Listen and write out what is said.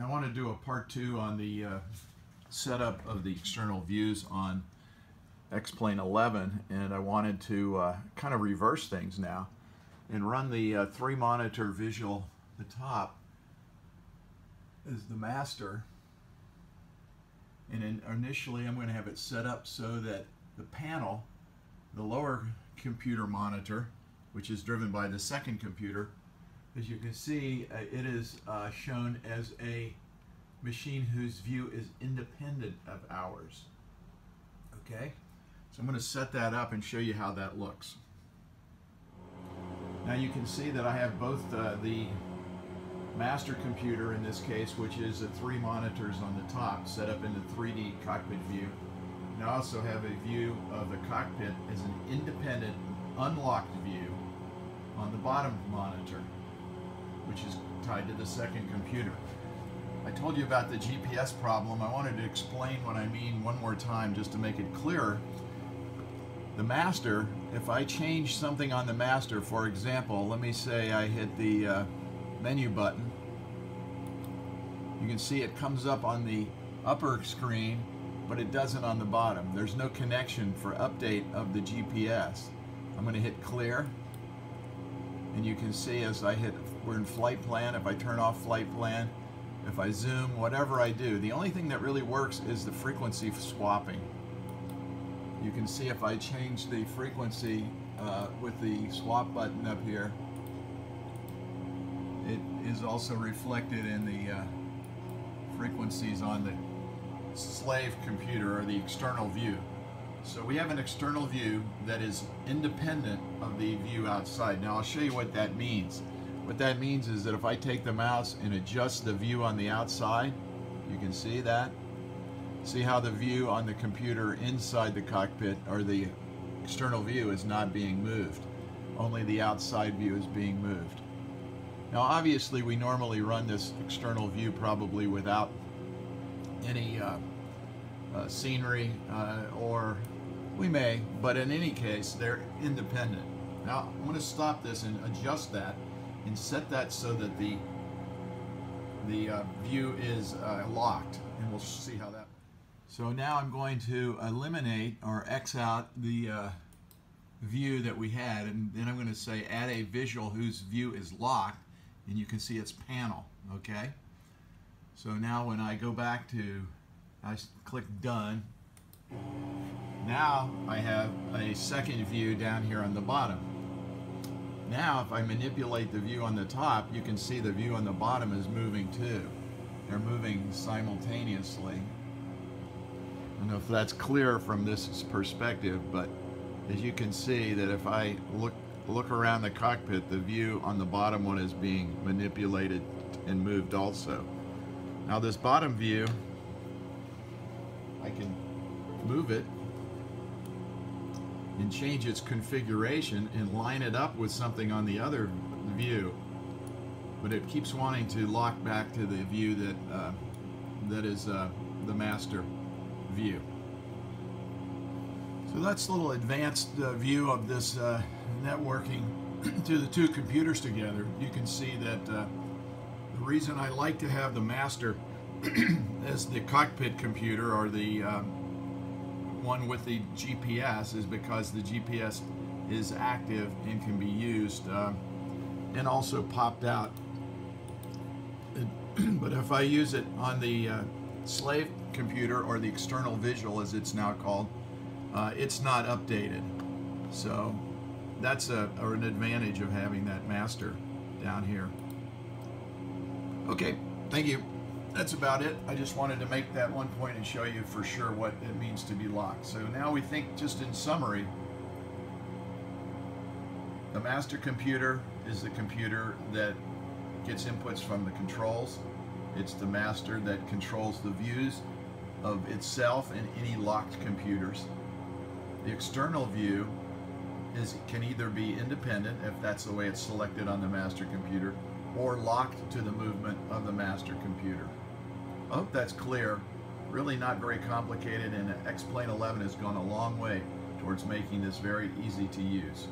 Now I want to do a part two on the uh, setup of the external views on X-Plane 11 and I wanted to uh, kind of reverse things now and run the uh, three monitor visual the top is the master. And in, initially I'm going to have it set up so that the panel the lower computer monitor which is driven by the second computer as you can see, uh, it is uh, shown as a machine whose view is independent of ours. Okay, so I'm going to set that up and show you how that looks. Now you can see that I have both uh, the master computer in this case, which is the three monitors on the top set up in the 3D cockpit view. And I also have a view of the cockpit as an independent, unlocked view on the bottom monitor which is tied to the second computer. I told you about the GPS problem. I wanted to explain what I mean one more time just to make it clearer. The master, if I change something on the master, for example, let me say I hit the uh, menu button, you can see it comes up on the upper screen, but it doesn't on the bottom. There's no connection for update of the GPS. I'm going to hit clear, and you can see as I hit we're in flight plan, if I turn off flight plan, if I zoom, whatever I do, the only thing that really works is the frequency swapping. You can see if I change the frequency uh, with the swap button up here, it is also reflected in the uh, frequencies on the slave computer or the external view. So we have an external view that is independent of the view outside. Now I'll show you what that means. What that means is that if I take the mouse and adjust the view on the outside, you can see that. See how the view on the computer inside the cockpit or the external view is not being moved. Only the outside view is being moved. Now obviously we normally run this external view probably without any uh, uh, scenery uh, or we may, but in any case they're independent. Now I'm going to stop this and adjust that and set that so that the the uh, view is uh, locked and we'll see how that so now I'm going to eliminate or X out the uh, view that we had and then I'm going to say add a visual whose view is locked and you can see its panel okay so now when I go back to I click done now I have a second view down here on the bottom now, if I manipulate the view on the top, you can see the view on the bottom is moving too. They're moving simultaneously. I don't know if that's clear from this perspective, but as you can see that if I look look around the cockpit, the view on the bottom one is being manipulated and moved also. Now this bottom view, I can move it and change its configuration and line it up with something on the other view. But it keeps wanting to lock back to the view that uh, that is uh, the master view. So that's a little advanced uh, view of this uh, networking to the two computers together. You can see that uh, the reason I like to have the master as the cockpit computer or the um, one with the GPS is because the GPS is active and can be used uh, and also popped out. but if I use it on the uh, slave computer or the external visual as it's now called, uh, it's not updated. So that's a, an advantage of having that master down here. Okay, thank you that's about it. I just wanted to make that one point and show you for sure what it means to be locked. So now we think just in summary, the master computer is the computer that gets inputs from the controls. It's the master that controls the views of itself and any locked computers. The external view is can either be independent if that's the way it's selected on the master computer or locked to the movement of the master computer. I hope that's clear. Really not very complicated and X-Plane 11 has gone a long way towards making this very easy to use.